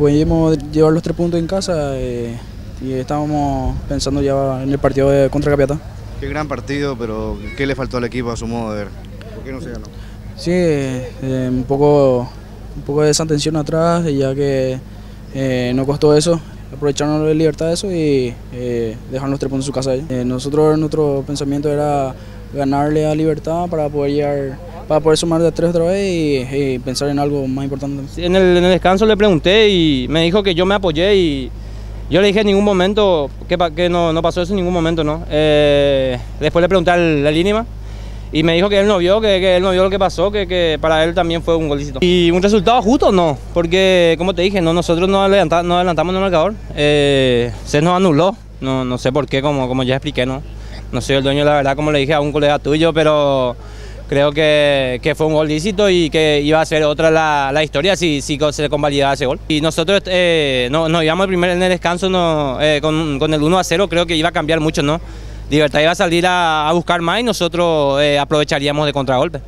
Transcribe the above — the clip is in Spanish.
pudimos llevar los tres puntos en casa eh, y estábamos pensando ya en el partido de contra Capiatá. Qué gran partido, pero ¿qué le faltó al equipo a su modo de ver? ¿Por qué no se ganó? Sí, eh, un, poco, un poco de desatención atrás, ya que eh, no costó eso, aprovecharon la libertad de eso y eh, dejaron los tres puntos en su casa. Eh, nosotros, nuestro pensamiento era ganarle a Libertad para poder llegar, para poder sumar de tres otra vez y, y pensar en algo más importante. Sí, en, el, en el descanso le pregunté y me dijo que yo me apoyé y yo le dije en ningún momento que, que no, no pasó eso en ningún momento, ¿no? Eh, después le pregunté al, al Línima y me dijo que él no vio, que, que él no vio lo que pasó, que, que para él también fue un golcito. Y un resultado justo, no, porque como te dije, no, nosotros no, adelanta- no adelantamos en el marcador, eh, se nos anuló, no, no sé por qué, como, como ya expliqué, ¿no? No soy el dueño, la verdad, como le dije a un colega tuyo, pero creo que, fue un gol lícito y que iba a ser otra la, historia si, se convalidaba ese gol. Y nosotros eh, no, nos íbamos primer en el descanso eh, con, el 1 a 0, creo que iba a cambiar mucho, ¿no? Libertad iba a salir a, a buscar más y nosotros eh, aprovecharíamos de contragolpe.